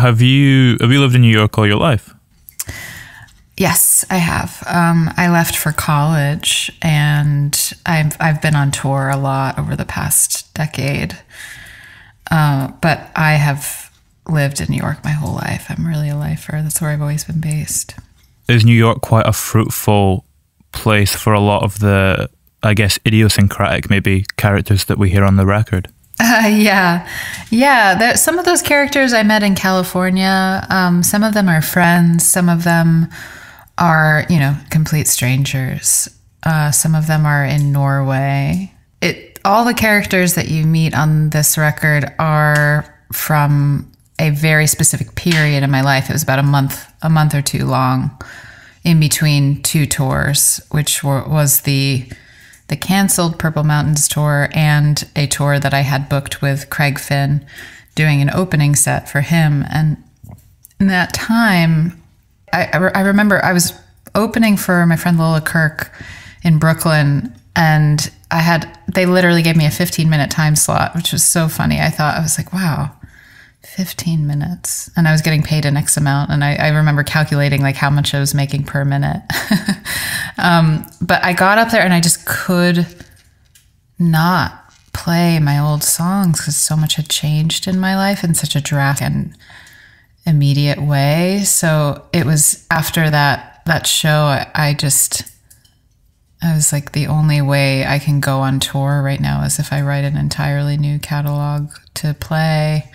have you have you lived in New York all your life? Yes, I have. Um, I left for college, and I've I've been on tour a lot over the past decade. Uh, but I have lived in New York my whole life. I'm really a lifer. That's where I've always been based. Is New York quite a fruitful place for a lot of the, I guess, idiosyncratic maybe characters that we hear on the record? Uh, yeah, yeah. There, some of those characters I met in California. Um, some of them are friends. Some of them are, you know, complete strangers. Uh, some of them are in Norway. It all the characters that you meet on this record are from a very specific period in my life. It was about a month, a month or two long, in between two tours, which were, was the the canceled Purple Mountains tour and a tour that I had booked with Craig Finn, doing an opening set for him. And in that time, I, I remember I was opening for my friend Lola Kirk in Brooklyn, and I had they literally gave me a 15 minute time slot, which was so funny. I thought I was like, wow, 15 minutes, and I was getting paid an X amount, and I, I remember calculating like how much I was making per minute. um, but I got up there and I just could not play my old songs because so much had changed in my life in such a drastic and immediate way. So it was after that that show, I, I just I was like, the only way I can go on tour right now is if I write an entirely new catalog to play.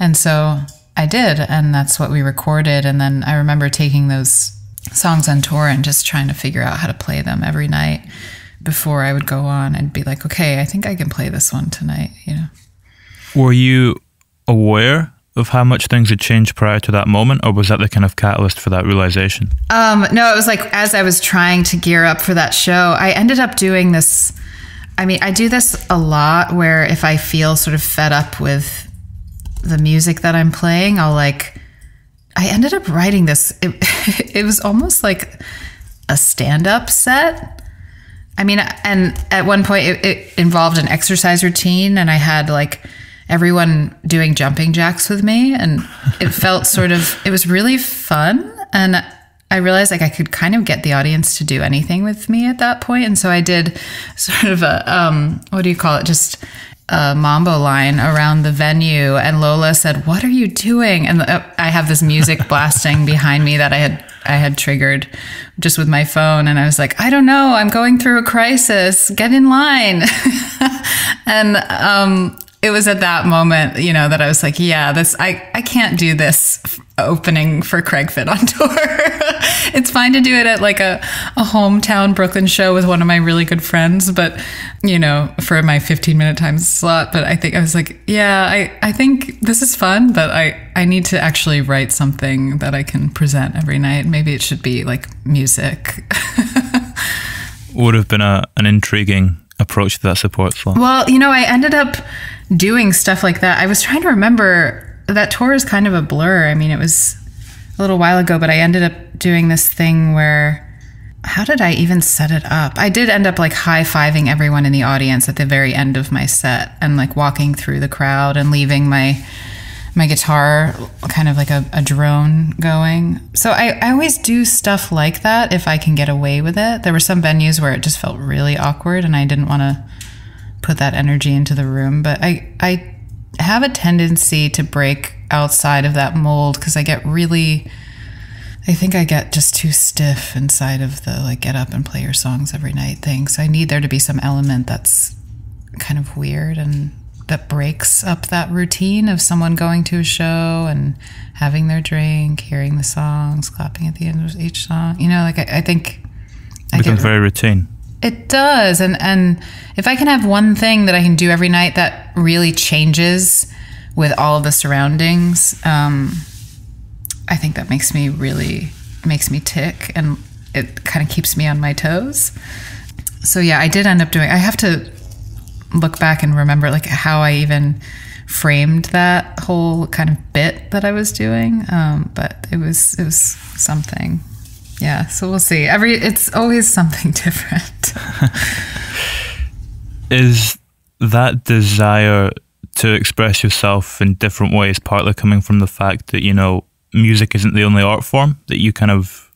And so I did, and that's what we recorded. And then I remember taking those songs on tour and just trying to figure out how to play them every night before I would go on and be like, okay, I think I can play this one tonight, you know. Were you aware of how much things had changed prior to that moment, or was that the kind of catalyst for that realization? Um, no, it was like as I was trying to gear up for that show, I ended up doing this. I mean, I do this a lot where if I feel sort of fed up with the music that I'm playing, I'll like, I ended up writing this. It, it was almost like a stand up set. I mean, and at one point it, it involved an exercise routine, and I had like, everyone doing jumping jacks with me and it felt sort of it was really fun and I realized like I could kind of get the audience to do anything with me at that point and so I did sort of a um, what do you call it just a mambo line around the venue and Lola said what are you doing? And uh, I have this music blasting behind me that I had I had triggered just with my phone and I was like I don't know. I'm going through a crisis. Get in line. And um it was at that moment, you know, that I was like, yeah, this I I can't do this opening for Craig Finn on tour. it's fine to do it at like a, a hometown Brooklyn show with one of my really good friends, but you know, for my 15 minute time slot. But I think I was like, yeah, I, I think this is fun, but I, I need to actually write something that I can present every night. Maybe it should be like music. Would have been a, an intriguing approach to that support slot. Well, you know, I ended up doing stuff like that. I was trying to remember that tour is kind of a blur. I mean, it was a little while ago, but I ended up doing this thing where how did I even set it up? I did end up like high fiving everyone in the audience at the very end of my set and like walking through the crowd and leaving my my guitar kind of like a, a drone going. So I, I always do stuff like that if I can get away with it. There were some venues where it just felt really awkward and I didn't want to put that energy into the room. But I I have a tendency to break outside of that mold because I get really I think I get just too stiff inside of the like get up and play your songs every night thing. So I need there to be some element that's kind of weird and that breaks up that routine of someone going to a show and having their drink, hearing the songs, clapping at the end of each song. You know, like I, I think it becomes very routine. It does, and and if I can have one thing that I can do every night that really changes with all of the surroundings, um, I think that makes me really makes me tick, and it kind of keeps me on my toes. So yeah, I did end up doing. I have to look back and remember like how I even framed that whole kind of bit that I was doing. Um, but it was it was something. Yeah, so we'll see. Every it's always something different. Is that desire to express yourself in different ways, partly coming from the fact that, you know, music isn't the only art form that you kind of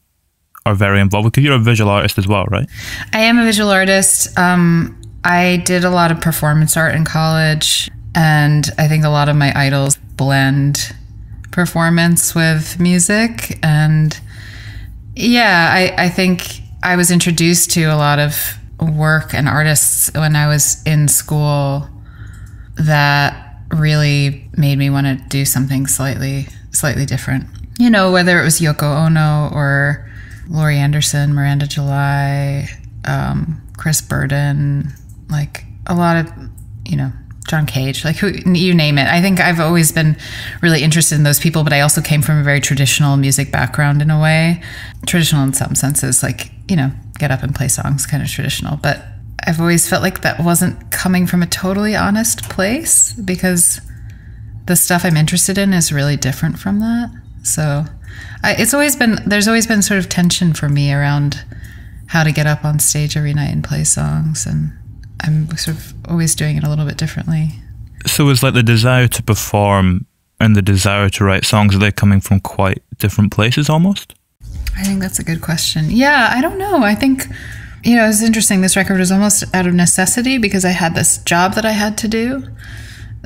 are very involved with? Because you're a visual artist as well, right? I am a visual artist. Um, I did a lot of performance art in college, and I think a lot of my idols blend performance with music. And yeah, I, I think I was introduced to a lot of work and artists when I was in school that really made me want to do something slightly slightly different. You know, whether it was Yoko Ono or Laurie Anderson, Miranda July, um, Chris Burden, like a lot of, you know, John Cage, like who you name it. I think I've always been really interested in those people, but I also came from a very traditional music background in a way. Traditional in some senses, like, you know, get up and play songs, kind of traditional. But I've always felt like that wasn't coming from a totally honest place because the stuff I'm interested in is really different from that. So I, it's always been, there's always been sort of tension for me around how to get up on stage every night and play songs. And I'm sort of always doing it a little bit differently. So it's like the desire to perform and the desire to write songs, are they coming from quite different places almost? I think that's a good question. Yeah, I don't know. I think, you know, it's interesting. This record was almost out of necessity because I had this job that I had to do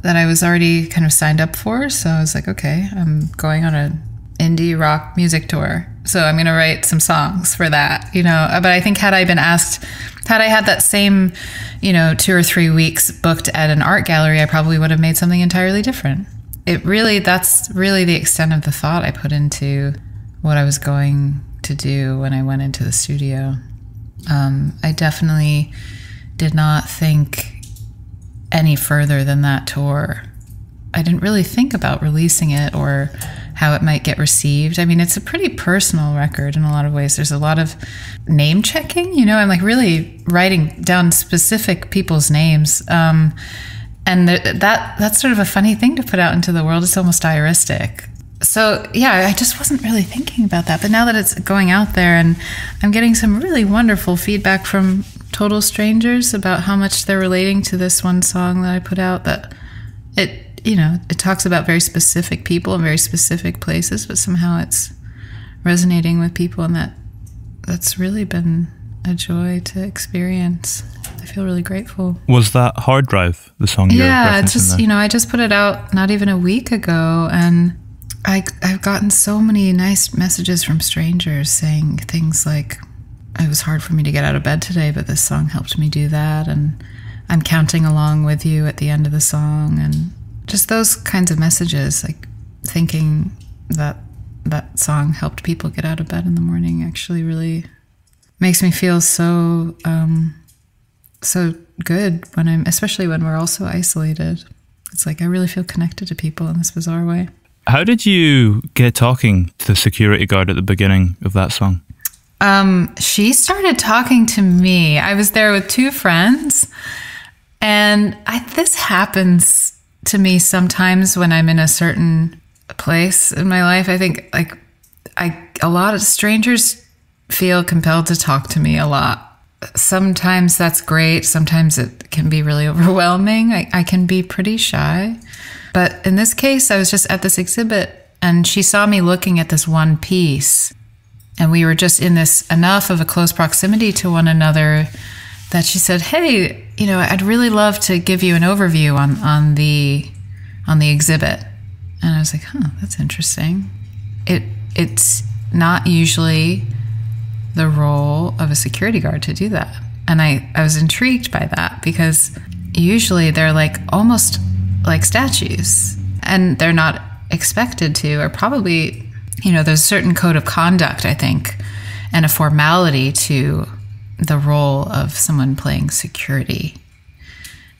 that I was already kind of signed up for. So I was like, okay, I'm going on an indie rock music tour. So I'm going to write some songs for that, you know. Uh, but I think had I been asked, had I had that same, you know, two or three weeks booked at an art gallery, I probably would have made something entirely different. It really, that's really the extent of the thought I put into what I was going to do when I went into the studio. Um, I definitely did not think any further than that tour. I didn't really think about releasing it or how it might get received. I mean, it's a pretty personal record in a lot of ways. There's a lot of name checking, you know, I'm like really writing down specific people's names. Um, and that that's sort of a funny thing to put out into the world. It's almost diaristic. So yeah, I just wasn't really thinking about that. But now that it's going out there, and I'm getting some really wonderful feedback from total strangers about how much they're relating to this one song that I put out. That it you know, it talks about very specific people and very specific places, but somehow it's resonating with people, and that that's really been a joy to experience. I feel really grateful. Was that Hard Drive the song? Yeah, it's just there? you know, I just put it out not even a week ago, and I I've gotten so many nice messages from strangers saying things like, "It was hard for me to get out of bed today, but this song helped me do that," and I'm counting along with you at the end of the song, and just those kinds of messages, like thinking that that song helped people get out of bed in the morning, actually really makes me feel so um, so good when I'm, especially when we're all so isolated. It's like I really feel connected to people in this bizarre way. How did you get talking to the security guard at the beginning of that song? Um, she started talking to me. I was there with two friends, and I, this happens to me sometimes when I'm in a certain place in my life. I think like I a lot of strangers feel compelled to talk to me a lot. Sometimes that's great. Sometimes it can be really overwhelming. I, I can be pretty shy. But in this case, I was just at this exhibit and she saw me looking at this one piece. And we were just in this enough of a close proximity to one another that she said, "Hey, you know, I'd really love to give you an overview on on the on the exhibit." And I was like, "Huh, that's interesting." It it's not usually the role of a security guard to do that. And I I was intrigued by that because usually they're like almost like statues and they're not expected to or probably you know there's a certain code of conduct I think and a formality to the role of someone playing security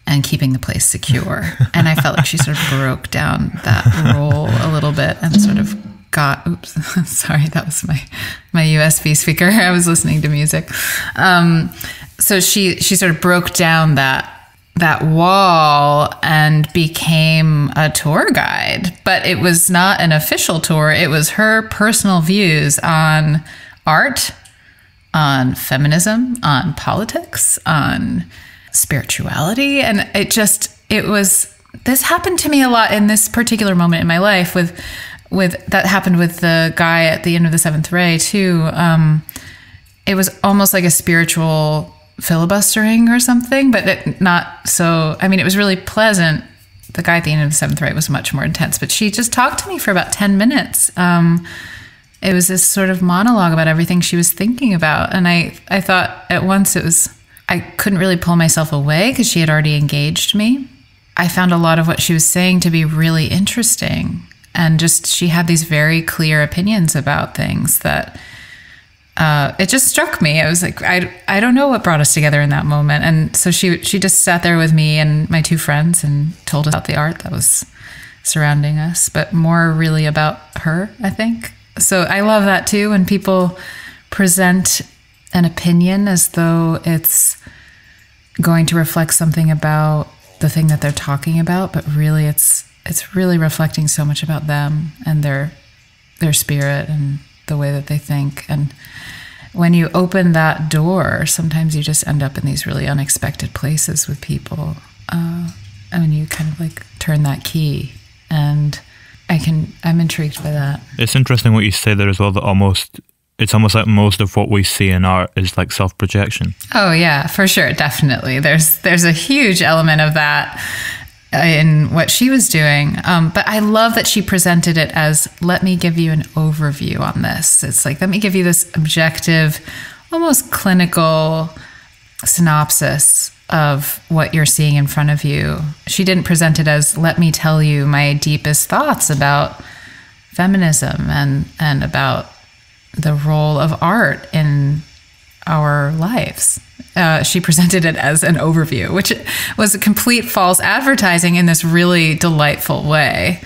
and keeping the place secure. and I felt like she sort of broke down that role a little bit and sort of got oops sorry that was my my USB speaker I was listening to music um, so she she sort of broke down that that wall and became a tour guide but it was not an official tour it was her personal views on art on feminism, on politics, on spirituality. And it just, it was this happened to me a lot in this particular moment in my life with with that happened with the guy at the end of the seventh ray too. Um, it was almost like a spiritual filibustering or something, but it, not so. I mean, it was really pleasant. The guy at the end of the seventh ray was much more intense, but she just talked to me for about ten minutes. Um, it was this sort of monologue about everything she was thinking about, and I I thought at once it was I couldn't really pull myself away because she had already engaged me. I found a lot of what she was saying to be really interesting. And just she had these very clear opinions about things that uh, it just struck me. I was like, I, I don't know what brought us together in that moment. And so she she just sat there with me and my two friends and told us about the art that was surrounding us, but more really about her, I think. So I love that too when people present an opinion as though it's going to reflect something about the thing that they're talking about, but really it's it's really reflecting so much about them and their their spirit and the way that they think and when you open that door sometimes you just end up in these really unexpected places with people uh, and when you kind of like turn that key and i can i'm intrigued by that it's interesting what you say there as well that almost it's almost like most of what we see in art is like self projection. Oh yeah, for sure, definitely. There's there's a huge element of that in what she was doing. Um, but I love that she presented it as let me give you an overview on this. It's like, let me give you this objective, almost clinical synopsis of what you're seeing in front of you. She didn't present it as let me tell you my deepest thoughts about feminism and, and about the role of art in our lives. Uh, she presented it as an overview, which was a complete false advertising in this really delightful way.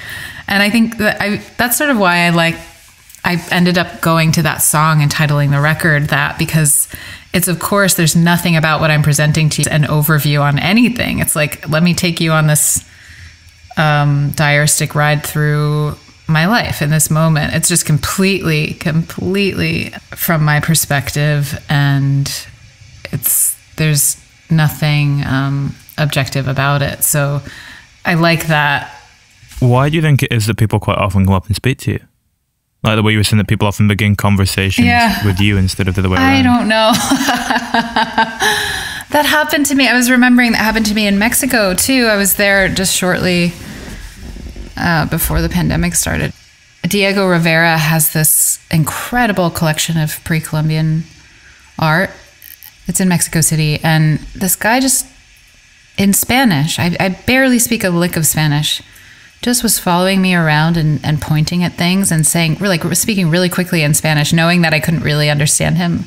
And I think that I, that's sort of why I like, I ended up going to that song and titling the record that because it's, of course, there's nothing about what I'm presenting to you, an overview on anything. It's like, let me take you on this um, diaristic ride through my life in this moment. It's just completely, completely from my perspective, and it's there's nothing um, objective about it. So I like that. Why do you think it is that people quite often come up and speak to you? Like the way you were saying that people often begin conversations yeah. with you instead of the other way around. I don't know. that happened to me. I was remembering that happened to me in Mexico too. I was there just shortly uh, before the pandemic started. Diego Rivera has this incredible collection of pre Columbian art. It's in Mexico City. And this guy just, in Spanish, I, I barely speak a lick of Spanish, just was following me around and, and pointing at things and saying, really, like, speaking really quickly in Spanish, knowing that I couldn't really understand him,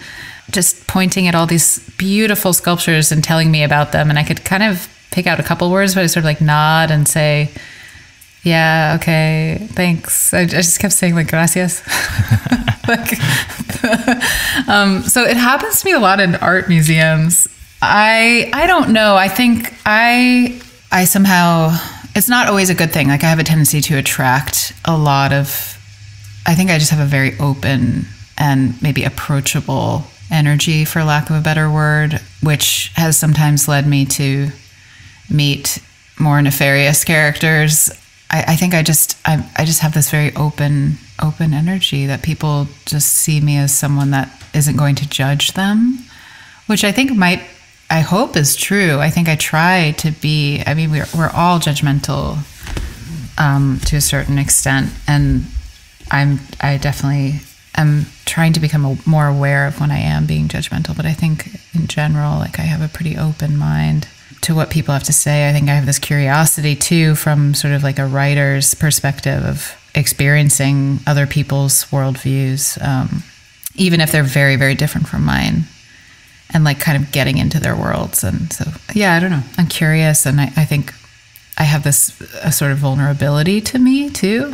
just pointing at all these beautiful sculptures and telling me about them. And I could kind of pick out a couple words, but I sort of like nod and say, yeah, okay, thanks. I, I just kept saying like gracias. like, um, so it happens to me a lot in art museums. I I don't know. I think I I somehow it's not always a good thing. Like I have a tendency to attract a lot of. I think I just have a very open and maybe approachable energy, for lack of a better word, which has sometimes led me to meet more nefarious characters I, I think I just I, I just have this very open open energy that people just see me as someone that isn't going to judge them, which I think might I hope is true. I think I try to be. I mean, we're we're all judgmental um, to a certain extent, and I'm I definitely am trying to become more aware of when I am being judgmental. But I think in general, like I have a pretty open mind to what people have to say. I think I have this curiosity too, from sort of like a writer's perspective of experiencing other people's worldviews, um, even if they're very, very different from mine, and like kind of getting into their worlds. And so, yeah, I don't know. I'm curious, and I, I think I have this a sort of vulnerability to me too.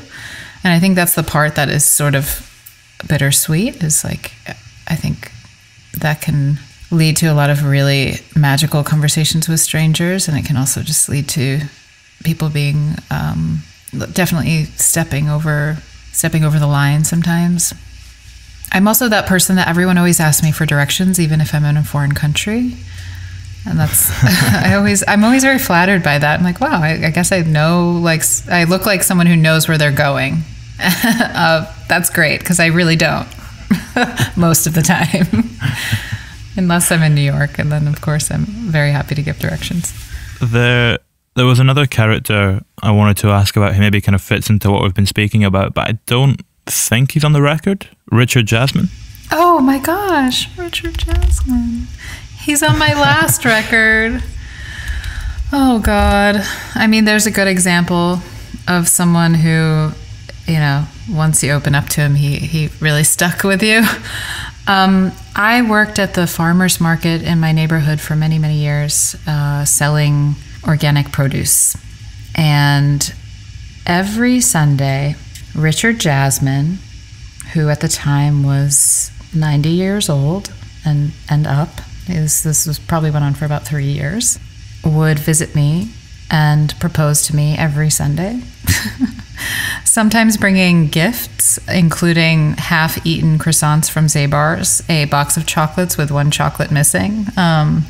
And I think that's the part that is sort of bittersweet. Is like, I think that can lead to a lot of really magical conversations with strangers, and it can also just lead to people being um, definitely stepping over stepping over the line sometimes. I'm also that person that everyone always asks me for directions, even if I'm in a foreign country. and that's I always I'm always very flattered by that. I'm like, wow, I, I guess I know like I look like someone who knows where they're going. uh, that's great because I really don't most of the time, unless I'm in New York, and then of course I'm very happy to give directions. There, there was another character I wanted to ask about. He maybe kind of fits into what we've been speaking about, but I don't think he's on the record. Richard Jasmine. Oh my gosh, Richard Jasmine. He's on my last record. Oh God. I mean, there's a good example of someone who, you know, once you open up to him, he, he really stuck with you. Um, I worked at the farmer's market in my neighborhood for many, many years, uh, selling organic produce. And every Sunday, Richard Jasmine, who at the time was 90 years old and, and up, is this was probably went on for about three years, would visit me and propose to me every Sunday. Sometimes bringing gifts, including half eaten croissants from Zabar's, a box of chocolates with one chocolate missing. Um,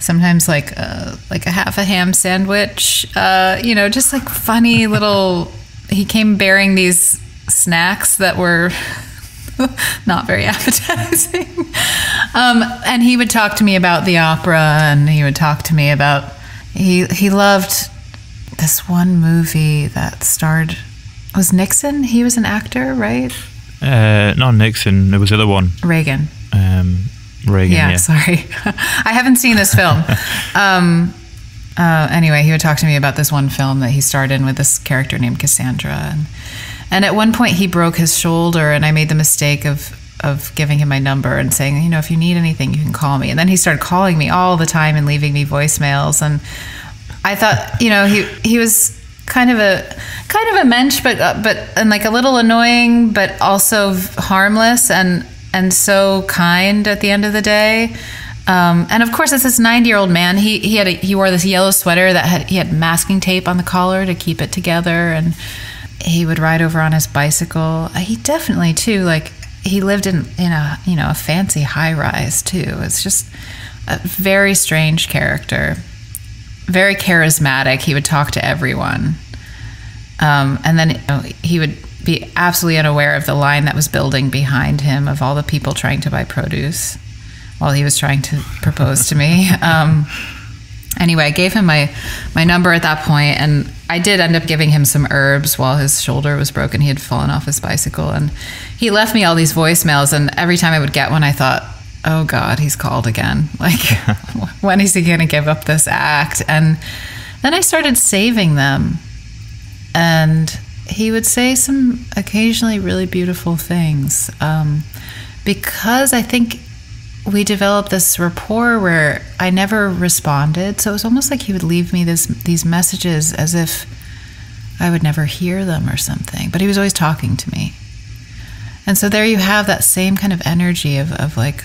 sometimes like a, uh, like a half a ham sandwich. Uh, you know, just like funny little. He came bearing these snacks that were not very appetizing. Um, and he would talk to me about the opera, and he would talk to me about he he loved this one movie that starred was Nixon. He was an actor, right? Uh, not Nixon. It was the other one. Reagan. Um, Reagan. Yeah, yeah. sorry, I haven't seen this film. um, uh, anyway, he would talk to me about this one film that he starred in with this character named Cassandra, and and at one point, he broke his shoulder, and I made the mistake of of giving him my number and saying, you know, if you need anything, you can call me. And then he started calling me all the time and leaving me voicemails. And I thought, you know, he he was kind of a kind of a mensch, but uh, but and like a little annoying, but also harmless and and so kind at the end of the day. Um, and of course, it's this 90 year old man. He he had a, he wore this yellow sweater that had he had masking tape on the collar to keep it together and he would ride over on his bicycle. He definitely too like he lived in in a you know a fancy high rise too. It's just a very strange character, very charismatic. He would talk to everyone, um, and then you know, he would be absolutely unaware of the line that was building behind him of all the people trying to buy produce while he was trying to propose to me. Um, anyway, I gave him my my number at that point, and I did end up giving him some herbs while his shoulder was broken. He had fallen off his bicycle, and he left me all these voicemails. And every time I would get one, I thought, "Oh God, he's called again! Like, when is he going to give up this act?" And then I started saving them, and he would say some occasionally really beautiful things um, because I think we developed this rapport where I never responded. So it was almost like he would leave me this these messages as if I would never hear them or something. But he was always talking to me. And so there you have that same kind of energy of, of like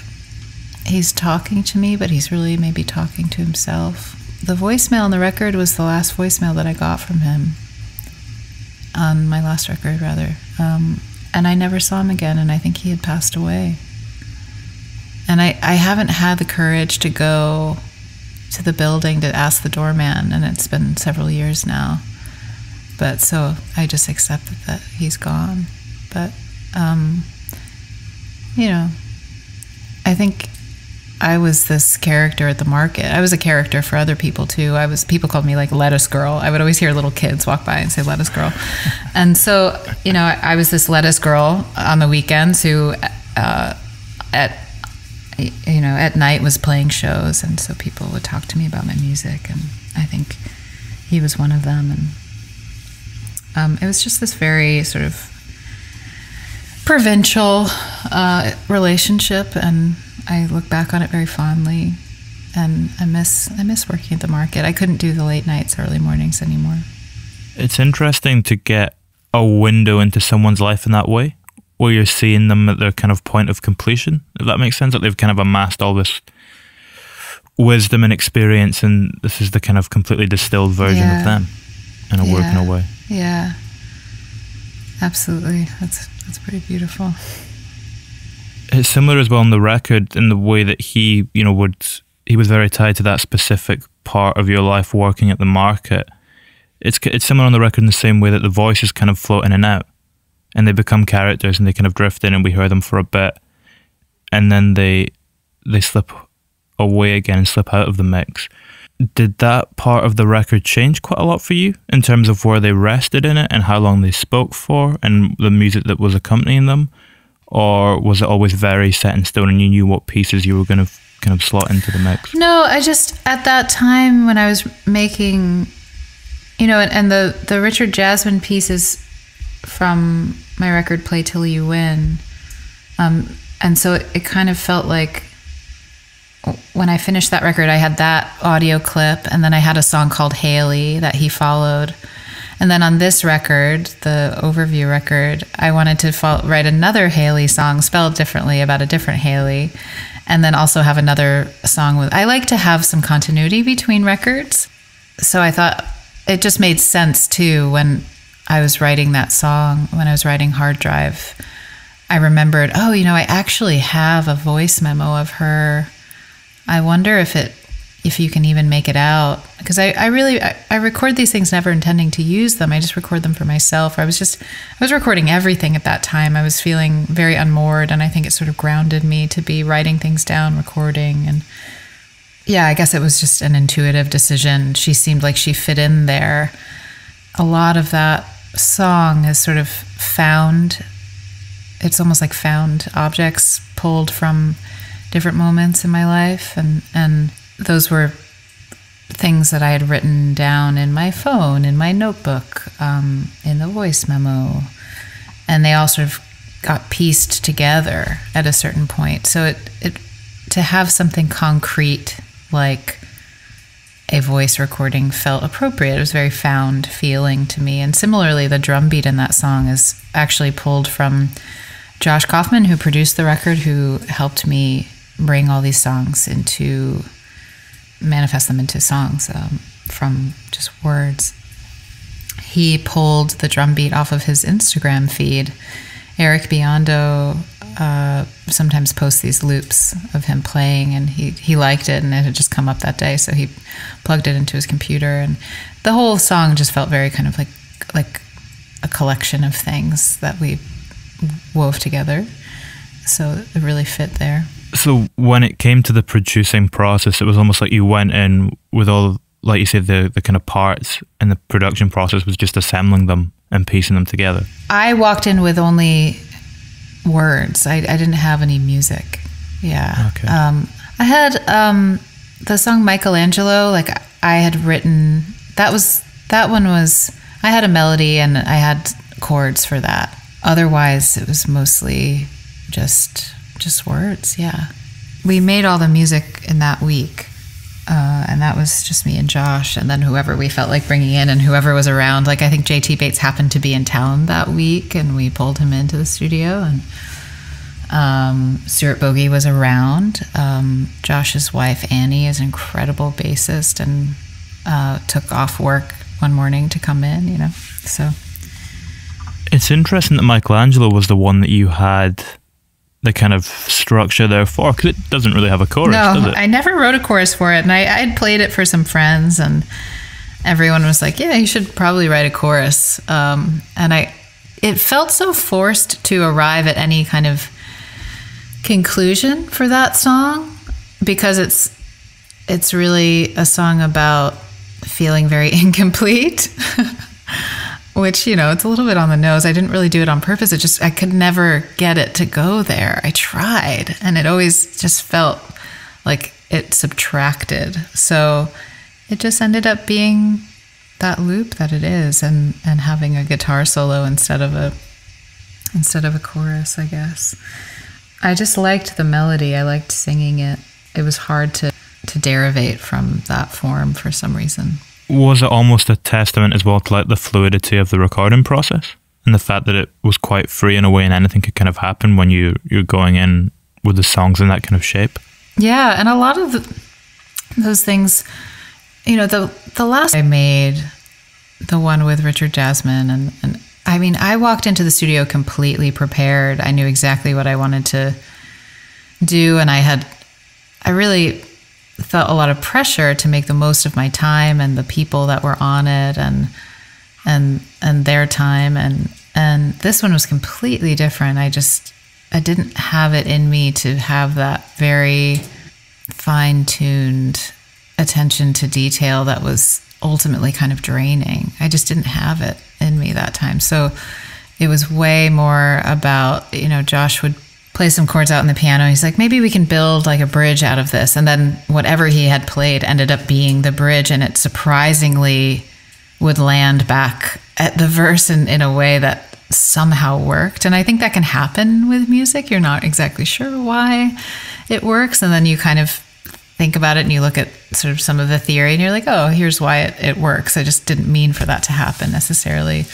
he's talking to me, but he's really maybe talking to himself. The voicemail on the record was the last voicemail that I got from him on my last record, rather. Um, and I never saw him again, and I think he had passed away. And I, I haven't had the courage to go to the building to ask the doorman, and it's been several years now. But so I just accepted that he's gone. But, um, you know, I think I was this character at the market. I was a character for other people too. I was people called me like lettuce girl. I would always hear little kids walk by and say lettuce girl, and so you know I, I was this lettuce girl on the weekends who uh, at you know, at night was playing shows, and so people would talk to me about my music, and I think he was one of them, and um, it was just this very sort of provincial uh, relationship, and I look back on it very fondly, and I miss I miss working at the market. I couldn't do the late nights, early mornings anymore. It's interesting to get a window into someone's life in that way where you're seeing them at their kind of point of completion, if that makes sense. That they've kind of amassed all this wisdom and experience, and this is the kind of completely distilled version yeah. of them in a yeah. working away. Yeah, absolutely. That's that's pretty beautiful. It's similar as well on the record in the way that he, you know, would he was very tied to that specific part of your life working at the market. It's it's similar on the record in the same way that the voices kind of float in and out, and they become characters and they kind of drift in, and we hear them for a bit, and then they they slip away again and slip out of the mix. Did that part of the record change quite a lot for you in terms of where they rested in it and how long they spoke for and the music that was accompanying them? Or was it always very set in stone and you knew what pieces you were going to kind of slot into the mix? No, I just, at that time when I was making, you know, and, and the, the Richard Jasmine pieces from my record Play Till You Win. Um, and so it, it kind of felt like when I finished that record, I had that audio clip, and then I had a song called Haley that he followed. And then on this record, the overview record, I wanted to follow, write another Haley song spelled differently about a different Haley. And then also have another song with. I like to have some continuity between records. So I thought it just made sense too when I was writing that song, when I was writing Hard Drive. I remembered, oh, you know, I actually have a voice memo of her I wonder if it if you can even make it out. Because I, I really I, I, record these things never intending to use them. I just record them for myself. I was just i was recording everything at that time. I was feeling very unmoored and i think it sort of grounded me to be writing things down recording and yeah i guess it was just an intuitive decision. She seemed like she fit in there. A lot of that song is sort of found it's almost like found objects pulled from different moments in my life, and and those were things that I had written down in my phone, in my notebook, um, in the voice memo, and they all sort of got pieced together at a certain point. So it it to have something concrete like a voice recording felt appropriate. It was very found feeling to me. And similarly, the drum beat in that song is actually pulled from Josh Kaufman, who produced the record, who helped me bring all these songs into manifest them into songs um, from just words. He pulled the drum beat off of his Instagram feed. Eric Biondo uh, sometimes posts these loops of him playing, and he, he liked it, and it had just come up that day, so he plugged it into his computer, and the whole song just felt very kind of like like a collection of things that we wove together. So it really fit there. So when it came to the producing process, it was almost like you went in with all, like you said, the the kind of parts, and the production process was just assembling them and piecing them together. I walked in with only words. I, I didn't have any music. Yeah. Okay. Um, I had um, the song Michelangelo. Like I had written that was that one was I had a melody and I had chords for that. Otherwise, it was mostly just just words, yeah. We made all the music in that week. Uh, and that was just me and Josh, and then whoever we felt like bringing in, and whoever was around. Like I think JT Bates happened to be in town that week, and we pulled him into the studio. And um, Stuart Bogie was around. Um, Josh's wife Annie is an incredible bassist, and uh, took off work one morning to come in. You know, so it's interesting that Michelangelo was the one that you had the kind of structure there for because it doesn't really have a chorus. Does it? No, I never wrote a chorus for it, and I had played it for some friends, and everyone was like, "Yeah, you should probably write a chorus." Um, and I, it felt so forced to arrive at any kind of conclusion for that song because it's it's really a song about feeling very incomplete. which you know it's a little bit on the nose. I didn't really do it on purpose. It just i could never get it to go there. I tried and it always just felt like it subtracted. So it just ended up being that loop that it is and and having a guitar solo instead of a instead of a chorus i guess. I just liked the melody. I liked singing it. It was hard to to derivate from that form for some reason was it almost a testament as well to like the fluidity of the recording process and the fact that it was quite free in a way and anything could kind of happen when you you're going in with the songs in that kind of shape? Yeah and a lot of the, those things you know the the last i made the one with richard jasmine and, and i mean i walked into the studio completely prepared. I knew exactly what i wanted to do and i had i really felt a lot of pressure to make the most of my time and the people that were on it and and and their time and and this one was completely different. I just I didn't have it in me to have that very fine-tuned attention to detail that was ultimately kind of draining. I just didn't have it in me that time. So it was way more about, you know, Josh would play some chords out on the piano. He's like, maybe we can build like a bridge out of this. And then whatever he had played ended up being the bridge. And it surprisingly would land back at the verse in, in a way that somehow worked. And I think that can happen with music. You're not exactly sure why it works. And then you kind of think about it and you look at sort of some of the theory and you're like, oh, here's why it, it works. I just didn't mean for that to happen necessarily.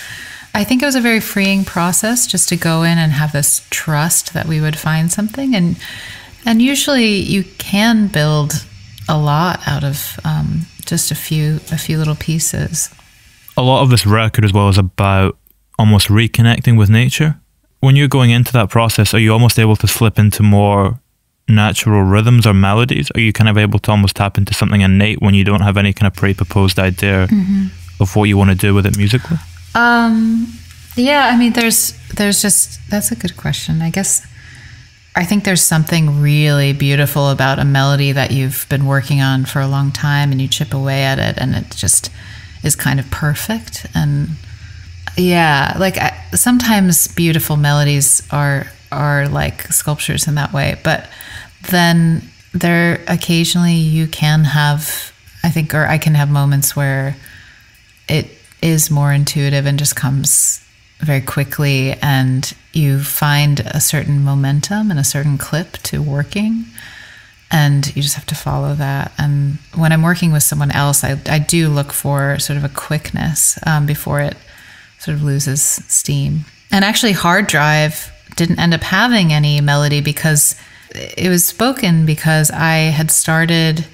I think it was a very freeing process just to go in and have this trust that we would find something. And and usually you can build a lot out of um, just a few a few little pieces. A lot of this record as well is about almost reconnecting with nature. When you're going into that process, are you almost able to slip into more natural rhythms or melodies? Are you kind of able to almost tap into something innate when you don't have any kind of pre-proposed idea mm-hmm. of what you want to do with it musically? Um, yeah, I mean, there's there's just that's a good question. I guess I think there's something really beautiful about a melody that you've been working on for a long time, and you chip away at it, and it just is kind of perfect. And yeah, like I, sometimes beautiful melodies are are like sculptures in that way, but then there occasionally you can have I think or I can have moments where it is more intuitive and just comes very quickly and you find a certain momentum and a certain clip to working and you just have to follow that. And when i'm working with someone else i, I do look for sort of a quickness um, before it sort of loses steam. And actually hard drive didn't end up having any melody because it was spoken because I had started,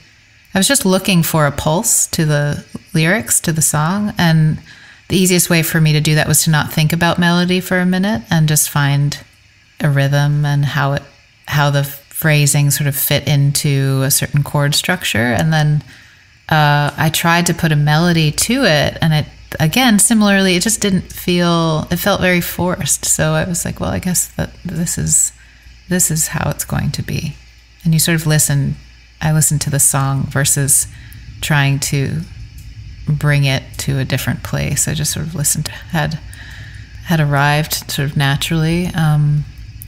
I was just looking for a pulse to the lyrics to the song. And the easiest way for me to do that was to not think about melody for a minute and just find a rhythm and how it, how the phrasing sort of fit into a certain chord structure. And then uh, I tried to put a melody to it and it, again, similarly, it just didn't feel, it felt very forced. So I was like, well, I guess that this is this is how it's going to be. And you sort of listen, I listen to the song versus trying to bring it to a different place. I just sort of listened, had had arrived sort of naturally, um,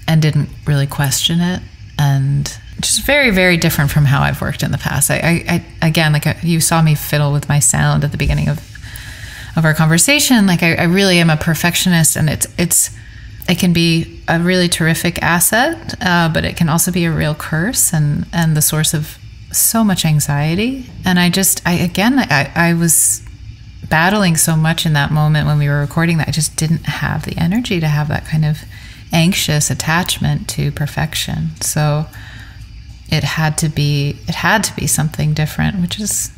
and didn't really question it, and just very, very different from how I've worked in the past. I, I, again, like uh, you saw me fiddle with my sound at the beginning of of our conversation. Like I, I really am a perfectionist, and it's it's it can be a really terrific asset, uh, but it can also be a real curse and and the source of so much anxiety. And I just, I again, I, I was battling so much in that moment when we were recording that I just didn't have the energy to have that kind of anxious attachment to perfection. So it had to be, it had to be something different, which is,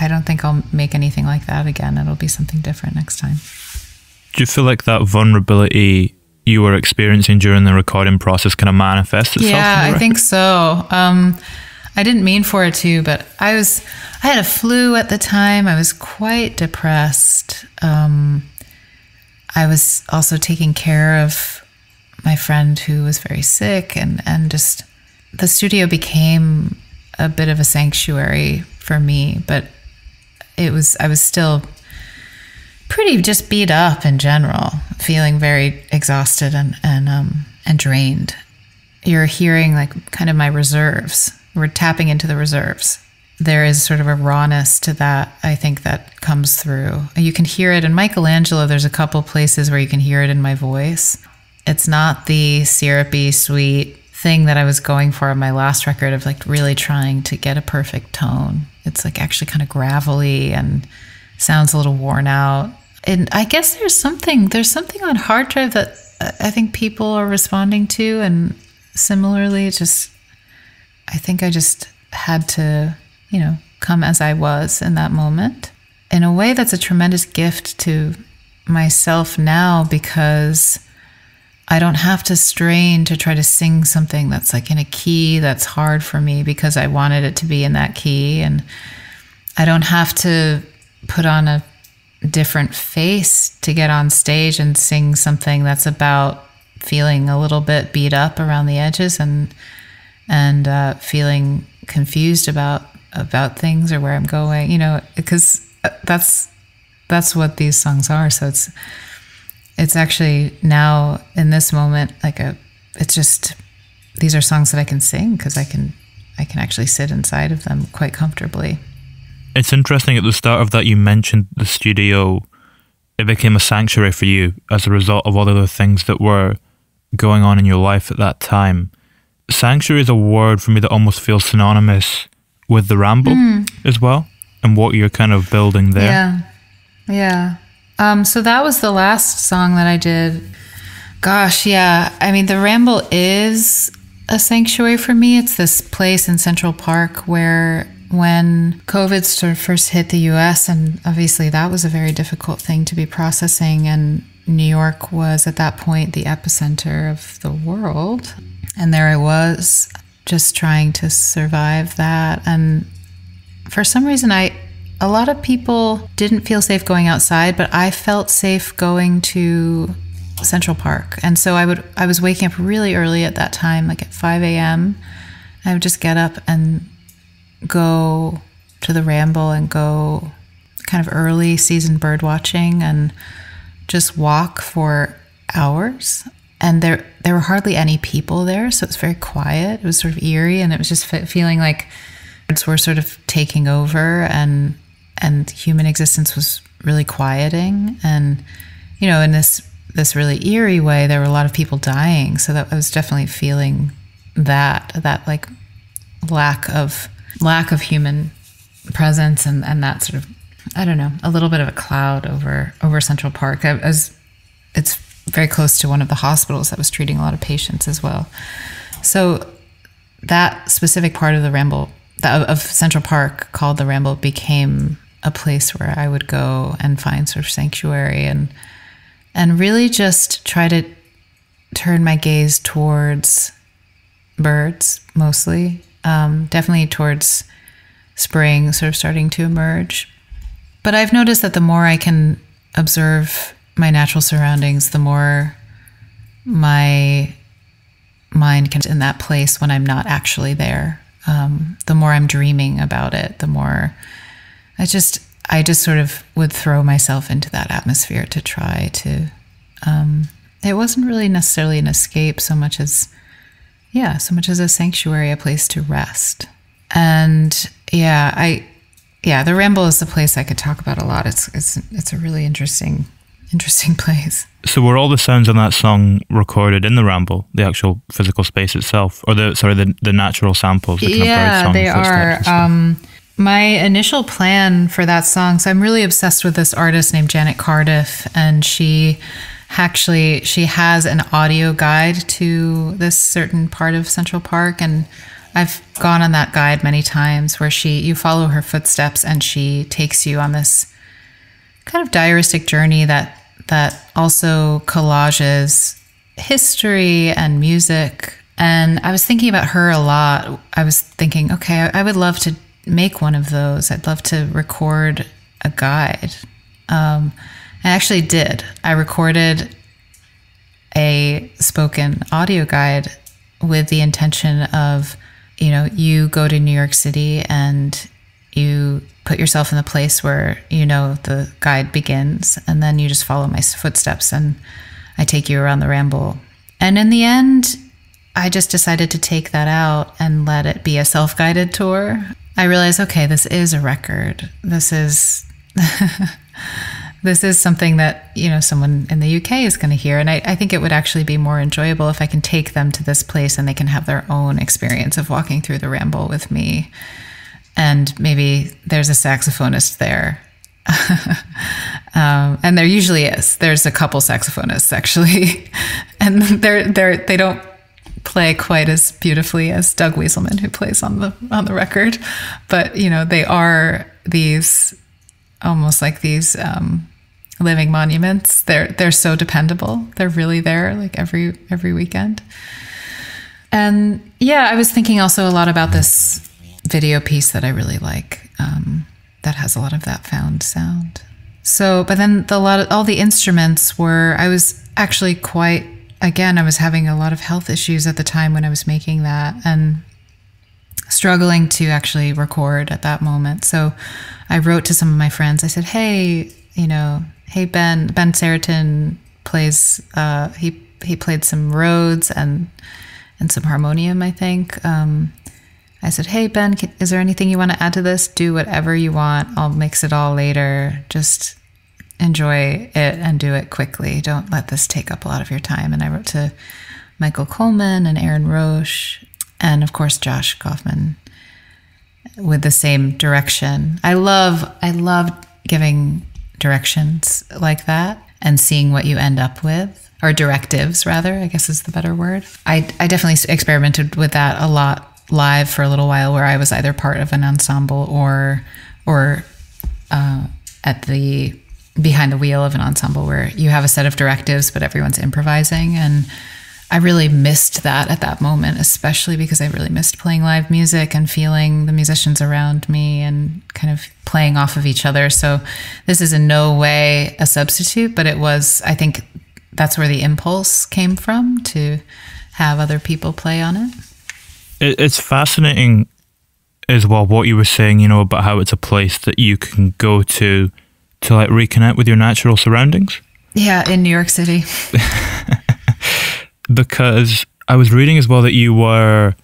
I don't think I'll make anything like that again. It'll be something different next time. Do you feel like that vulnerability you were experiencing during the recording process kind of manifest itself? Yeah, I think so. Um, I didn't mean for it to, but I was, I had a flu at the time. I was quite depressed. Um, I was also taking care of my friend who was very sick, and, and just the studio became a bit of a sanctuary for me, but it was, I was still pretty just beat up in general, feeling very exhausted and and um, and drained. You're hearing like kind of my reserves. We're tapping into the reserves. There is sort of a rawness to that. I think that comes through. You can hear it in Michelangelo. There's a couple places where you can hear it in my voice. It's not the syrupy, sweet thing that I was going for on my last record of like really trying to get a perfect tone. It's like actually kind of gravelly and sounds a little worn out and I guess there's something there's something on hard drive that I think people are responding to, and similarly, just I think I just had to, you know, come as I was in that moment. In a way, that's a tremendous gift to myself now because I don't have to strain to try to sing something that's like in a key that's hard for me because I wanted it to be in that key. And I don't have to put on a different face to get on stage and sing something that's about feeling a little bit beat up around the edges and and uh, feeling confused about about things or where I'm going, you know, because that's that's what these songs are. So it's it's actually now in this moment like a it's just these are songs that I can sing because I can I can actually sit inside of them quite comfortably. It's interesting at the start of that you mentioned the studio it became a sanctuary for you as a result of all the other things that were going on in your life at that time. Sanctuary is a word for me that almost feels synonymous with the ramble mm. as well and what you're kind of building there. Yeah. Yeah. Um, so that was the last song that I did. Gosh, yeah. I mean, the ramble is a sanctuary for me. It's this place in Central Park where when COVID sort of first hit the US, and obviously that was a very difficult thing to be processing, and New York was at that point the epicenter of the world. And there I was just trying to survive that. And for some reason, I, a lot of people didn't feel safe going outside, but I felt safe going to Central Park. And so I would, I was waking up really early at that time, like at 5 a.m. I would just get up and go to the ramble and go kind of early season bird watching and just walk for hours. And there there were hardly any people there so it's very quiet. It was sort of eerie and it was just feeling like birds were sort of taking over and and human existence was really quieting. And you know in this this really eerie way there were a lot of people dying. So that I was definitely feeling that that like lack of lack of human presence and and that sort of I don't know a little bit of a cloud over over Central Park as it's very close to one of the hospitals that was treating a lot of patients as well. So that specific part of the Ramble of Central Park called the Ramble became a place where I would go and find sort of sanctuary and and really just try to turn my gaze towards birds mostly, um, definitely towards spring sort of starting to emerge. But I've noticed that the more I can observe my natural surroundings, the more my mind can in that place when I'm not actually there. Um, the more I'm dreaming about it, the more I just I just sort of would throw myself into that atmosphere to try to. Um, it wasn't really necessarily an escape so much as, yeah, so much as a sanctuary, a place to rest. And yeah, I, yeah, the Ramble is the place I could talk about a lot. It's it's it's a really interesting interesting place. So were all the sounds on that song recorded in the Ramble, the actual physical space itself, or the sorry the the natural samples? The yeah, they are. Um, my initial plan for that song. So I'm really obsessed with this artist named Janet Cardiff, and she actually she has an audio guide to this certain part of Central Park, and I've gone on that guide many times where she you follow her footsteps and she takes you on this kind of diaristic journey that that also collages history and music. And I was thinking about her a lot. I was thinking, okay, I would love to make one of those. I'd love to record a guide. Um, I actually did. I recorded a spoken audio guide with the intention of, you know, you go to New York City and you put yourself in the place where you know the guide begins and then you just follow my footsteps and I take you around the ramble. And in the end, I just decided to take that out and let it be a self-guided tour. I realized, okay, this is a record. This is this is something that you know someone in the UK is going to hear, and I, I, think it would actually be more enjoyable if I can take them to this place and they can have their own experience of walking through the ramble with me and maybe there's a saxophonist there. um, and there usually is. There's a couple saxophonists actually, and they're they're they don't play quite as beautifully as Doug Wieselman, who plays on the on the record, but you know they are these almost like these um, living monuments. They're they're so dependable. They're really there like every every weekend. And yeah, I was thinking also a lot about this video piece that I really like um, that has a lot of that found sound. So, but then the lot of all the instruments were I was actually quite again I was having a lot of health issues at the time when I was making that and struggling to actually record at that moment. So I wrote to some of my friends. I said, "Hey, you know, hey Ben, Ben Seretan plays. Uh, he he played some Rhodes and and some harmonium, I think. Um, I said, "Hey Ben, can, is there anything you want to add to this? Do whatever you want. I'll mix it all later. Just enjoy it and do it quickly. Don't let this take up a lot of your time." And I wrote to Michael Coleman and Aaron Roche, and of course Josh Kaufman with the same direction. I love I love giving directions like that and seeing what you end up with or directives rather, I guess is the better word. I I definitely experimented with that a lot live for a little while where I was either part of an ensemble or or uh, at the behind the wheel of an ensemble where you have a set of directives but everyone's improvising and I really missed that at that moment, especially because I really missed playing live music and feeling the musicians around me and kind of playing off of each other. So, this is in no way a substitute, but it was, I think that's where the impulse came from to have other people play on it. It's fascinating as well what you were saying, you know, about how it's a place that you can go to to like reconnect with your natural surroundings. Yeah, in New York City. because I was reading as well that you were,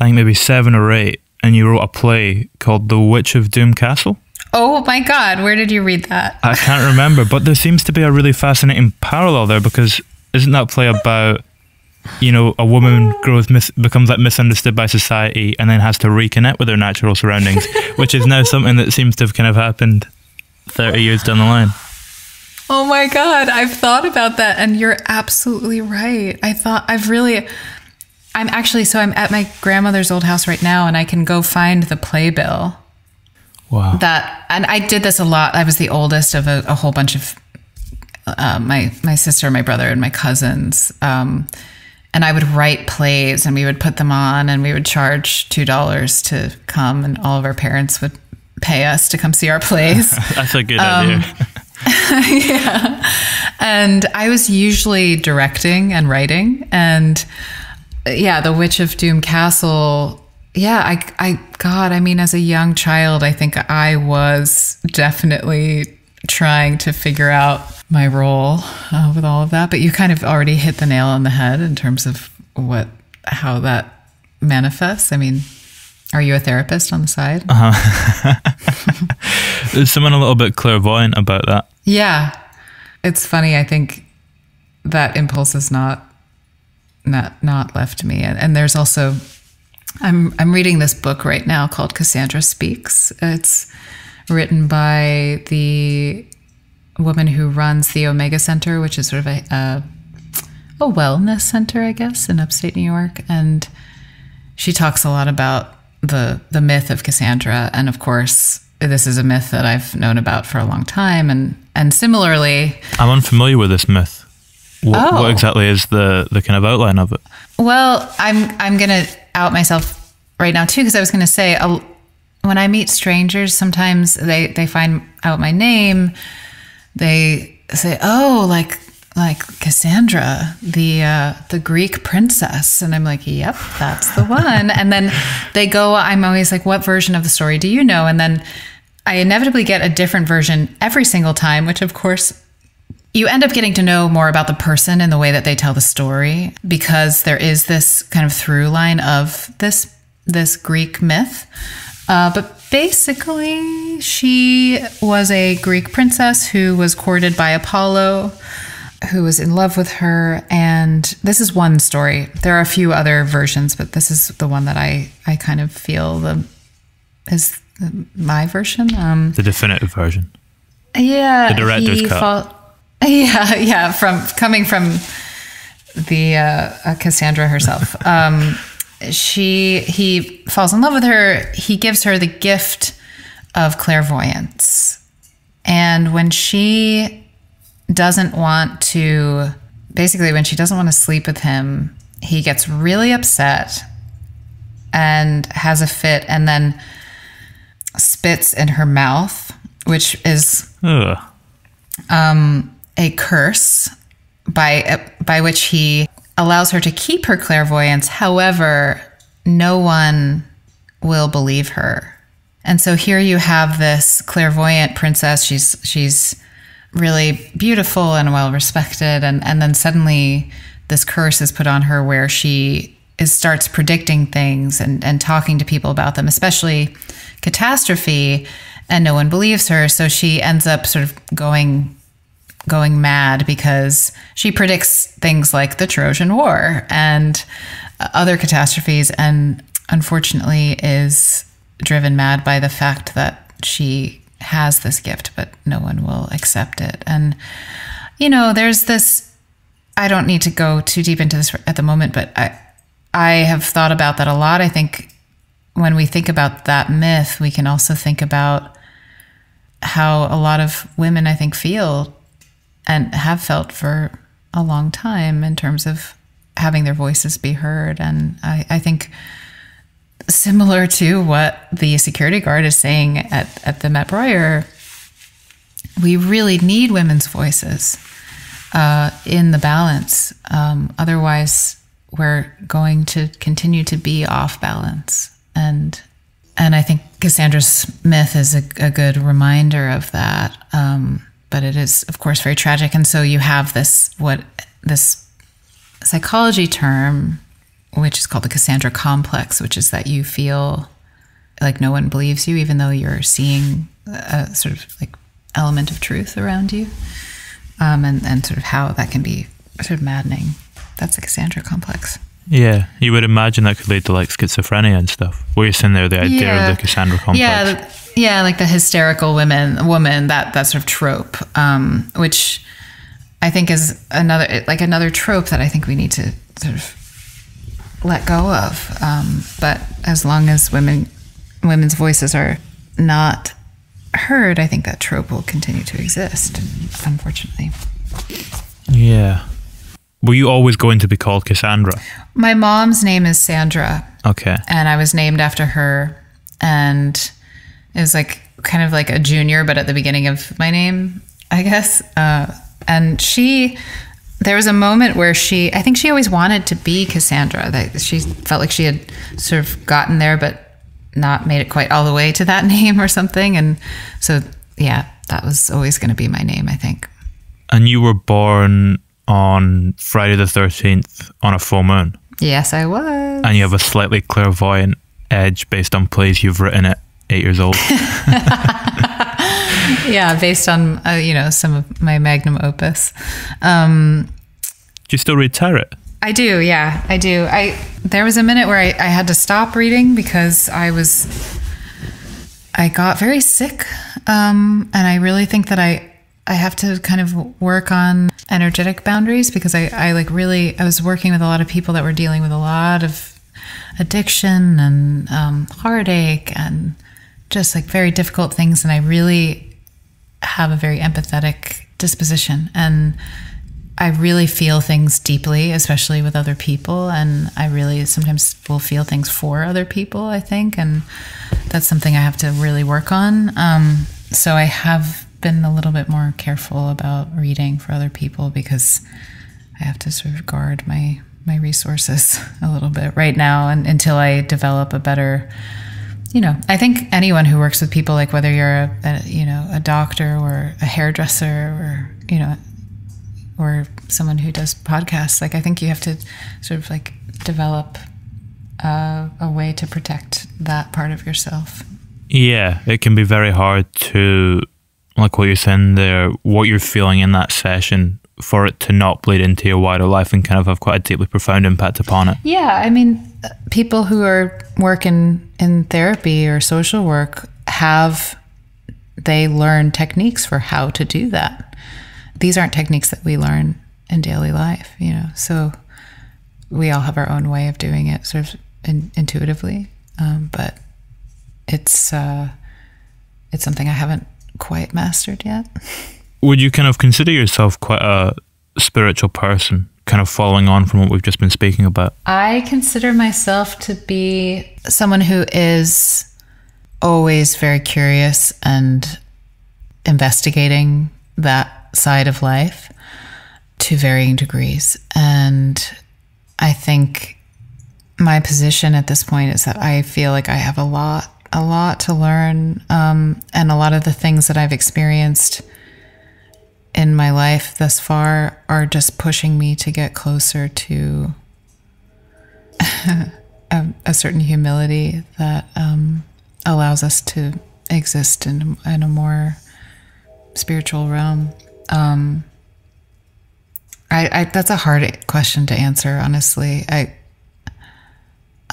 I think maybe seven or eight, and you wrote a play called The Witch of Doom Castle. Oh my God, where did you read that? I can't remember, but there seems to be a really fascinating parallel there because isn't that play about, you know, a woman grows, mis- becomes like misunderstood by society and then has to reconnect with her natural surroundings, which is now something that seems to have kind of happened 30 years down the line. Oh my God, I've thought about that and you're absolutely right. I thought I've really, I'm actually, so I'm at my grandmother's old house right now and I can go find the playbill. Wow. That, and I did this a lot. I was the oldest of a, a whole bunch of uh, my, my sister, my brother, and my cousins. Um, and I would write plays and we would put them on and we would charge $2 to come and all of our parents would pay us to come see our plays. That's a good um, idea. yeah. And I was usually directing and writing. And yeah, The Witch of Doom Castle. Yeah, I, I, God, I mean, as a young child, I think I was definitely trying to figure out my role uh, with all of that. But you kind of already hit the nail on the head in terms of what, how that manifests. I mean, are you a therapist on the side? Uh-huh. Someone a little bit clairvoyant about that? Yeah. It's funny. I think that impulse is not not not left me. And, and there's also I'm I'm reading this book right now called Cassandra Speaks. It's written by the woman who runs the Omega Center, which is sort of a, a, a wellness center, I guess, in upstate New York. And she talks a lot about the the myth of Cassandra, and of course, this is a myth that I've known about for a long time. And and similarly, I'm unfamiliar with this myth. What, oh. what exactly is the the kind of outline of it? Well, I'm I'm gonna out myself right now too because I was gonna say uh, when I meet strangers, sometimes they they find out my name, they say, "Oh, like like Cassandra, the uh, the Greek princess, and I'm like, yep, that's the one. and then they go. I'm always like, what version of the story do you know? And then I inevitably get a different version every single time, which of course. You end up getting to know more about the person and the way that they tell the story because there is this kind of through line of this this Greek myth. Uh, but basically, she was a Greek princess who was courted by Apollo who was in love with her and this is one story. There are a few other versions but this is the one that i i kind of feel the is the, my version um the definitive version. Yeah the director's cut. fall, yeah yeah from coming from the uh, uh, cassandra herself. Um she he falls in love with her. He gives her the gift of clairvoyance. And when she doesn't want to, basically, when she doesn't want to sleep with him, he gets really upset and has a fit and then spits in her mouth, which is Ugh. Um, a curse by by which he allows her to keep her clairvoyance. However, no one will believe her. And so here you have this clairvoyant princess. She's she's really beautiful and well respected and and then suddenly this curse is put on her where she is starts predicting things and and talking to people about them, especially catastrophe and no one believes her. So she ends up sort of going going mad because she predicts things like the Trojan War and uh, other catastrophes, and unfortunately is driven mad by the fact that she has this gift, but no one will accept it. And, you know, there's this. I don't need to go too deep into this at the moment, but I, I have thought about that a lot. I think when we think about that myth, we can also think about how a lot of women, I think, feel and have felt for a long time in terms of having their voices be heard. And I, I think similar to what the security guard is saying at, at the Met Breuer, we really need women's voices uh, in the balance. Um, otherwise, we're going to continue to be off balance. And and I think Cassandra's myth is a, a good reminder of that. Um, but it is, of course, very tragic. And so you have this what this psychology term, which is called the Cassandra complex, which is that you feel like no one believes you, even though you're seeing a sort of like element of truth around you, um, and and sort of how that can be sort of maddening. That's the Cassandra complex. Yeah, you would imagine that could lead to like schizophrenia and stuff. Where you're saying there, the idea Yeah. of the Cassandra complex. Yeah, yeah, like the hysterical women, woman that that sort of trope, um, which I think is another like another trope that I think we need to sort of let go of. Um, but as long as women women's voices are not heard, I think that trope will continue to exist. Unfortunately, yeah. Were you always going to be called Cassandra? my mom's name is Sandra. Okay. and I was named after her. And it was like kind of like a junior, but at the beginning of my name, I guess. Uh, and she, there was a moment where she, I think she always wanted to be Cassandra. That she felt like she had sort of gotten there, but not made it quite all the way to that name or something. And so, yeah, that was always going to be my name, I think. And you were born on Friday the 13th on a full moon. Yes, I was. And you have a slightly clairvoyant edge based on plays you've written at eight years old. yeah, based on, uh, you know, some of my magnum opus. Um, Do you still read tarot? I do, yeah, I do. I there was a minute where I, I had to stop reading because I was I got very sick, um, and I really think that I I have to kind of work on energetic boundaries because I I like really I was working with a lot of people that were dealing with a lot of addiction and um, heartache and just like very difficult things, and I really have a very empathetic disposition and I really feel things deeply, especially with other people. And I really sometimes will feel things for other people, I think. And that's something I have to really work on. Um, so I have been a little bit more careful about reading for other people because I have to sort of guard my, my resources a little bit right now and until I develop a better you know, I think anyone who works with people, like whether you're a, a you know a doctor or a hairdresser or you know or someone who does podcasts, like I think you have to sort of like develop uh, a way to protect that part of yourself. Yeah, it can be very hard to, like what you're saying there, what you're feeling in that session for it to not bleed into your wider life and kind of have quite a deeply profound impact upon it. Yeah, I mean, uh, people who are working in therapy or social work have they learn techniques for how to do that. These aren't techniques that we learn in daily life, you know. So we all have our own way of doing it, sort of in, intuitively, um, but it's uh, it's something I haven't quite mastered yet. would you kind of consider yourself quite a spiritual person, kind of following on from what we've just been speaking about? I consider myself to be someone who is always very curious and investigating that side of life to varying degrees. And I think my position at this point is that I feel like I have a lot, a lot to learn, um, and a lot of the things that I've experienced in my life thus far are just pushing me to get closer to a, a, certain humility that um, allows us to exist in, in a more spiritual realm. Um, I, I, that's a hard question to answer, honestly. I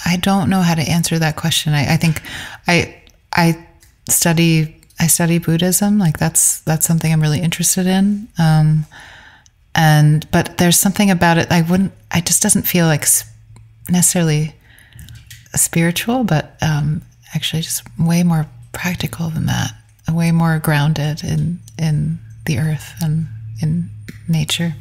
I don't know how to answer that question. I, I think I I study I study Buddhism. Like that's that's something I'm really interested in. Um, and but there's something about it I wouldn't. I just doesn't feel like necessarily spiritual, but um, actually just way more practical than that. Way more grounded in in the earth and in nature.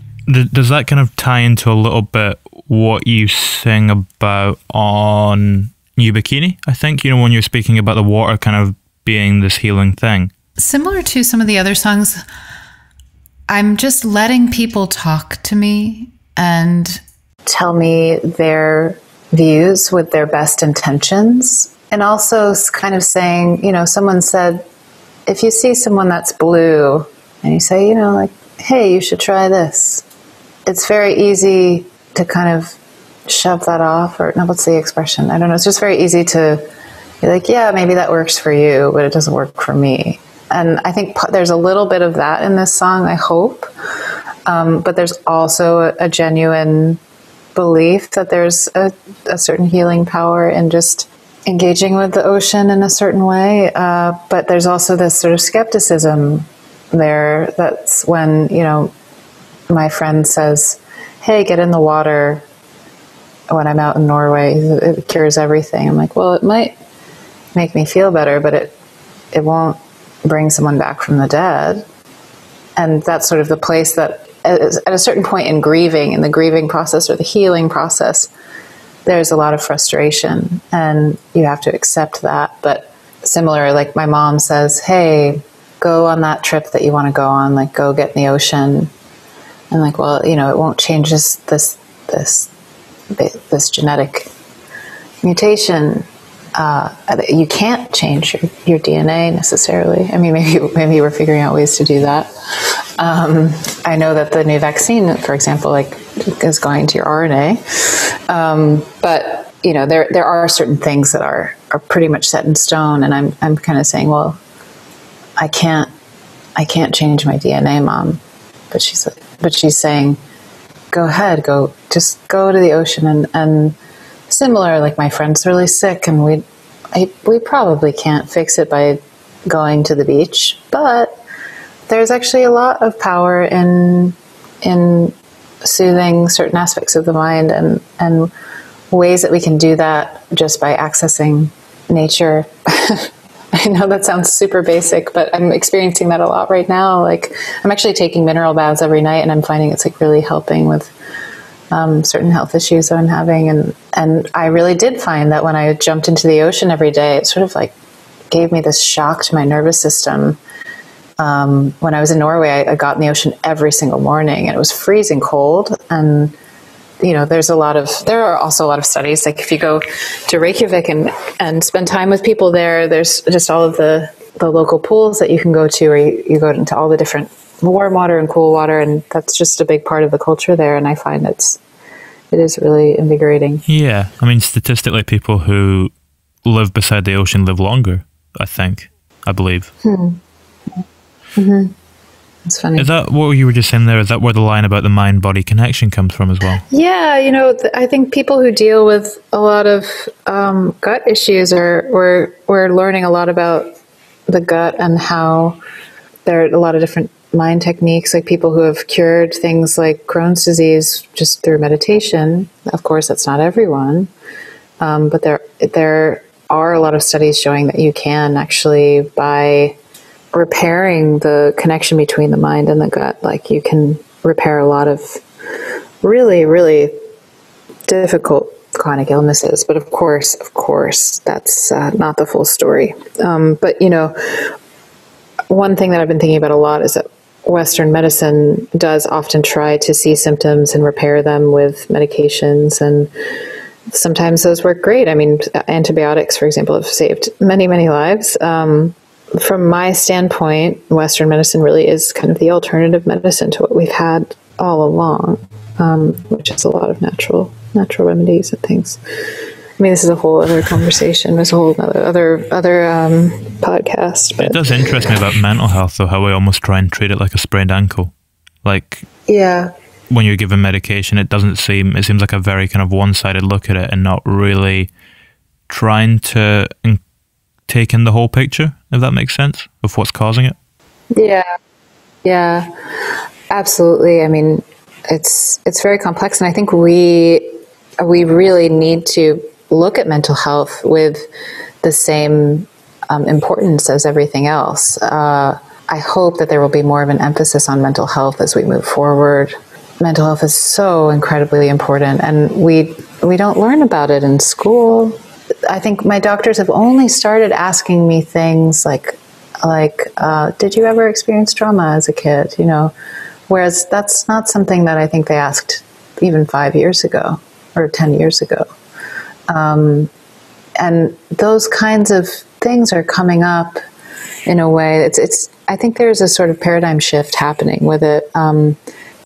Does that kind of tie into a little bit what you sing about on New Bikini? I think you know when you're speaking about the water kind of being this healing thing. Similar to some of the other songs, I'm just letting people talk to me and tell me their views with their best intentions. And also kind of saying, you know, someone said, if you see someone that's blue and you say, you know, like, hey, you should try this, it's very easy to kind of shove that off, or no, what's the expression? I don't know. It's just very easy to you're like, yeah, maybe that works for you, but it doesn't work for me. And I think there's a little bit of that in this song, I hope. Um, but there's also a, a, genuine belief that there's a, a, certain healing power in just engaging with the ocean in a certain way. Uh, but there's also this sort of skepticism there. That's when, you know, my friend says, hey, get in the water when I'm out in Norway. It cures everything. I'm like, well, it might make me feel better, but it it won't bring someone back from the dead. And that's sort of the place that at a certain point in grieving, in the grieving process or the healing process, there's a lot of frustration and you have to accept that. But similar, like my mom says, hey, go on that trip that you want to go on, like go get in the ocean. And like, well, you know, it won't change this this this this genetic mutation uh, you can't change your, your DNA necessarily. I mean, maybe maybe we're figuring out ways to do that. Um, I know that the new vaccine, for example, like is going to your RNA, um, but you know there there are certain things that are are pretty much set in stone, and I'm I'm kind of saying, well, I can't I can't change my DNA, mom, but she's but she's saying, go ahead, go just go to the ocean and and similar. Like my friend's really sick, and we I, we probably can't fix it by going to the beach, but there's actually a lot of power in in soothing certain aspects of the mind and and ways that we can do that just by accessing nature. I know that sounds super basic, but I'm experiencing that a lot right now. Like I'm actually taking mineral baths every night and I'm finding it's like really helping with um, certain health issues I'm having, and and I really did find that when I jumped into the ocean every day, it sort of like gave me this shock to my nervous system. Um, when I was in Norway, I, I got in the ocean every single morning, and it was freezing cold. And you know, there's a lot of there are also a lot of studies. Like if you go to Reykjavik and and spend time with people there, there's just all of the the local pools that you can go to, or you, you go into all the different warm water and cool water, and that's just a big part of the culture there. And I find it's it is really invigorating. Yeah, I mean, statistically, people who live beside the ocean live longer. I think, I believe. Hmm. Mm-hmm. It's funny. Is that what you were just saying there? Is that where the line about the mind body connection comes from as well? Yeah, you know, th- I think people who deal with a lot of um, gut issues are we're we're learning a lot about the gut and how there are a lot of different mind techniques, like people who have cured things like Crohn's disease just through meditation. Of course, that's not everyone, um, but there there are a lot of studies showing that you can actually by repairing the connection between the mind and the gut. Like you can repair a lot of really, really difficult chronic illnesses. But of course, of course, that's uh, not the full story. Um, but you know, one thing that I've been thinking about a lot is that Western medicine does often try to see symptoms and repair them with medications and sometimes those work great. I mean, antibiotics, for example, have saved many, many lives. Um, from my standpoint, Western medicine really is kind of the alternative medicine to what we've had all along, um, which is a lot of natural natural remedies and things. I mean, this is a whole other conversation. There's a whole other other other um, podcast. But. It does interest me about mental health, though. How we almost try and treat it like a sprained ankle, like yeah. When you're given medication, it doesn't seem. It seems like a very kind of one-sided look at it, and not really trying to in- take in the whole picture. If that makes sense of what's causing it. Yeah, yeah, absolutely. I mean, it's it's very complex, and I think we we really need to look at mental health with the same um, importance as everything else. Uh, I hope that there will be more of an emphasis on mental health as we move forward. Mental health is so incredibly important, and we we don't learn about it in school. I think my doctors have only started asking me things like like uh, Did you ever experience trauma as a kid? You know, whereas that's not something that I think they asked even five years ago or ten years ago. Um, and those kinds of things are coming up in a way. It's, it's. I think there's a sort of paradigm shift happening with it. Um,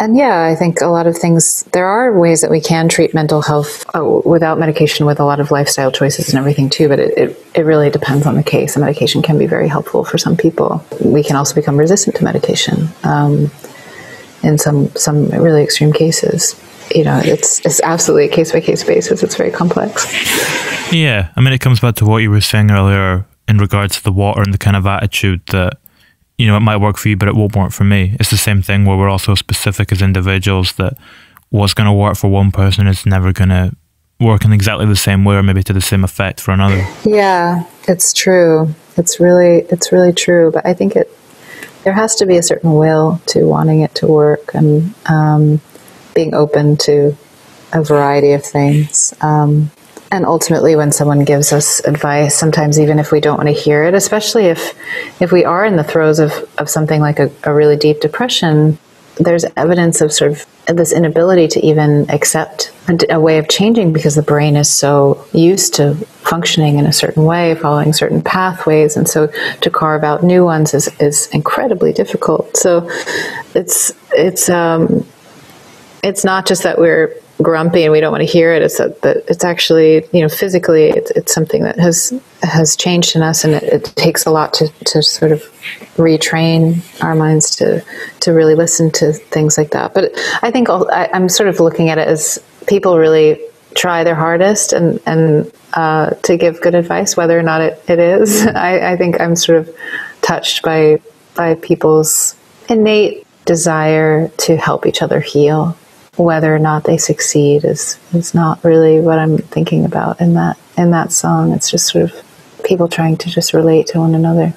and yeah, I think a lot of things. There are ways that we can treat mental health uh, without medication, with a lot of lifestyle choices and everything too. But it, it, it really depends on the case. And medication can be very helpful for some people. We can also become resistant to medication um, in some some really extreme cases you know, it's it's absolutely a case by case basis. It's very complex. Yeah, I mean, it comes back to what you were saying earlier in regards to the water and the kind of attitude that you know it might work for you, but it won't work for me. It's the same thing where we're also specific as individuals that what's going to work for one person is never going to work in exactly the same way or maybe to the same effect for another. Yeah, it's true. It's really it's really true. But I think it there has to be a certain will to wanting it to work and. Um, being open to a variety of things. Um, and ultimately, when someone gives us advice, sometimes even if we don't want to hear it, especially if if we are in the throes of, of something like a, a really deep depression, there's evidence of sort of this inability to even accept a, a, way of changing because the brain is so used to functioning in a certain way, following certain pathways, and so to carve out new ones is, is incredibly difficult. So it's it's um, it's not just that we're grumpy and we don't want to hear it. It's that, that it's actually, you know, physically, it's, it's something that has has changed in us, and it, it, takes a lot to, to sort of retrain our minds to to really listen to things like that. But I think I, am sort of looking at it as people really try their hardest and and uh, to give good advice, whether or not it, it is. I, I think I'm sort of touched by by people's innate desire to help each other heal whether or not they succeed is is not really what I'm thinking about in that in that song. It's just sort of people trying to just relate to one another.